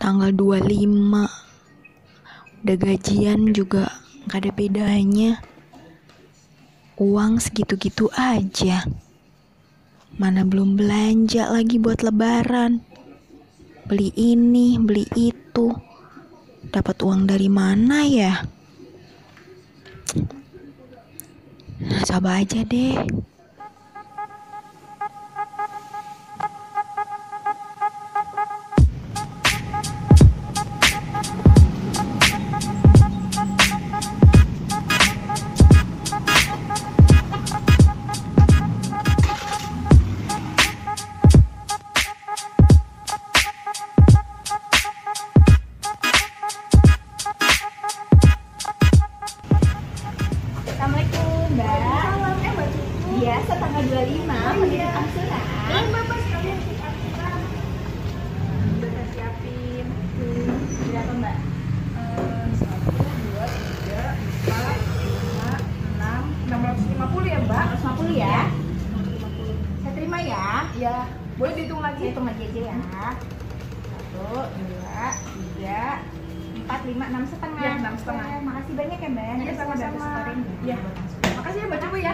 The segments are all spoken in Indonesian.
tanggal 25 udah gajian juga gak ada bedanya. Uang segitu-gitu aja. Mana belum belanja lagi buat lebaran. Beli ini beli itu. Dapat uang dari mana ya? Nah, coba aja deh Biasa tanggal 25 pendidikan angsuran. Dan Bapak sekalian. Udah siapin. Berapa Mbak? Ya Mbak? 150 ya. Saya terima ya. Ya, boleh dihitung Saya lagi? hitung lagi aja ya. Satu, dua, tiga, empat, lima, enam setengah. Ya, enam setengah. Makasih banyak ya Mbak. Nanti Iya, bantu sama-sama. Iya. angsuran. Makasih ya Mbak Coba ya.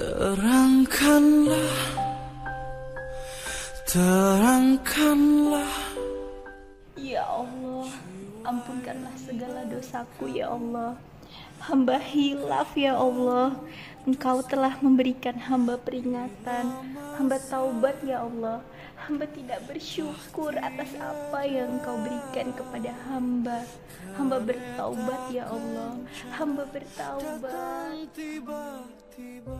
Terangkanlah Terangkanlah Ya Allah, ampunkanlah segala dosaku ya Allah. Hamba hilaf ya Allah. Engkau telah memberikan hamba peringatan. Hamba taubat ya Allah. Hamba tidak bersyukur atas apa yang engkau berikan kepada hamba. Hamba bertaubat ya Allah. Hamba bertaubat. Tiba-tiba